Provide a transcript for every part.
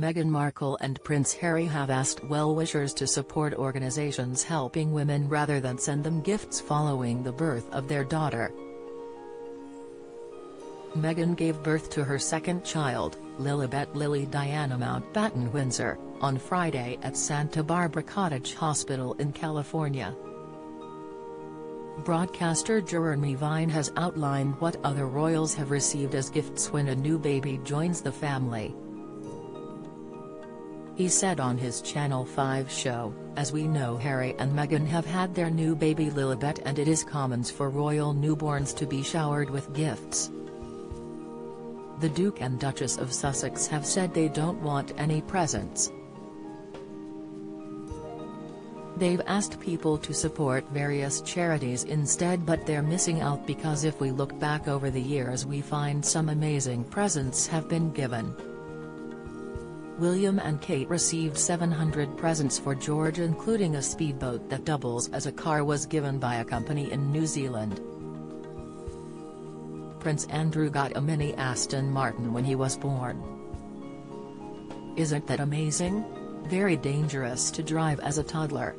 Meghan Markle and Prince Harry have asked well-wishers to support organizations helping women rather than send them gifts following the birth of their daughter. Meghan gave birth to her second child, Lilibet Lily Diana Mountbatten Windsor, on Friday at Santa Barbara Cottage Hospital in California. Broadcaster Jeremy Vine has outlined what other royals have received as gifts when a new baby joins the family. He said on his Channel 5 show, as we know Harry and Meghan have had their new baby Lilibet and it is common for royal newborns to be showered with gifts. The Duke and Duchess of Sussex have said they don't want any presents. They've asked people to support various charities instead but they're missing out because if we look back over the years we find some amazing presents have been given. William and Kate received 700 presents for George including a speedboat that doubles as a car was given by a company in New Zealand. Prince Andrew got a mini Aston Martin when he was born. Isn't that amazing? Very dangerous to drive as a toddler.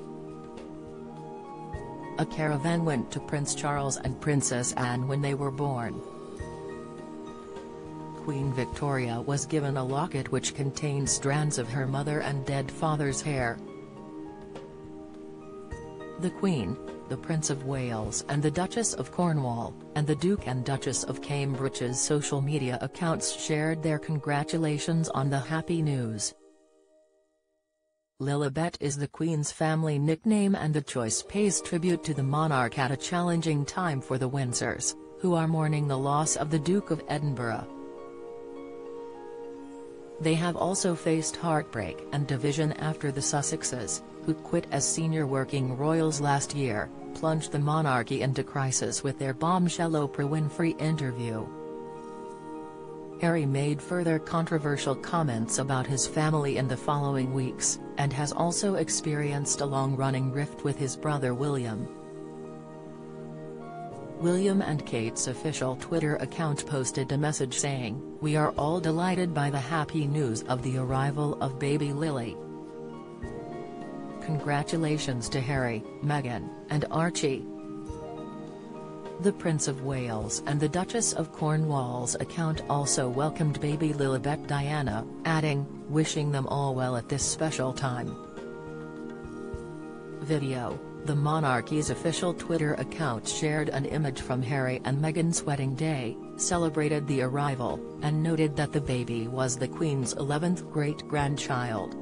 A caravan went to Prince Charles and Princess Anne when they were born. Queen Victoria was given a locket which contained strands of her mother and dead father's hair. The Queen, the Prince of Wales and the Duchess of Cornwall, and the Duke and Duchess of Cambridge's social media accounts shared their congratulations on the happy news. Lilibet is the Queen's family nickname and the choice pays tribute to the monarch at a challenging time for the Windsors, who are mourning the loss of the Duke of Edinburgh. They have also faced heartbreak and division after the Sussexes, who quit as senior working royals last year, plunged the monarchy into crisis with their bombshell Oprah Winfrey interview. Harry made further controversial comments about his family in the following weeks, and has also experienced a long-running rift with his brother William. William and Kate's official Twitter account posted a message saying, We are all delighted by the happy news of the arrival of baby Lily. Congratulations to Harry, Meghan, and Archie. The Prince of Wales and the Duchess of Cornwall's account also welcomed baby Lilibet Diana, adding, wishing them all well at this special time. Video the monarchy's official Twitter account shared an image from Harry and Meghan's wedding day, celebrated the arrival, and noted that the baby was the Queen's 11th great-grandchild.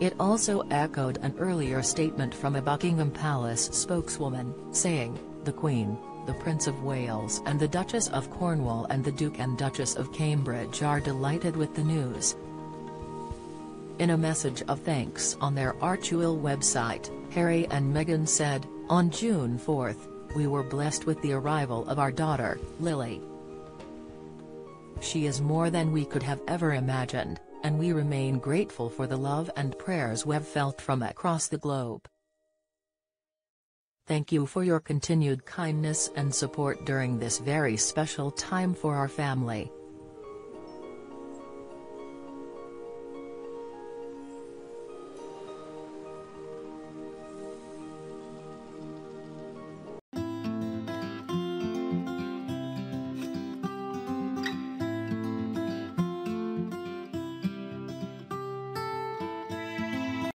It also echoed an earlier statement from a Buckingham Palace spokeswoman, saying, the Queen, the Prince of Wales and the Duchess of Cornwall and the Duke and Duchess of Cambridge are delighted with the news, in a message of thanks on their Archewell website, Harry and Meghan said, On June 4, we were blessed with the arrival of our daughter, Lily. She is more than we could have ever imagined, and we remain grateful for the love and prayers we've felt from across the globe. Thank you for your continued kindness and support during this very special time for our family.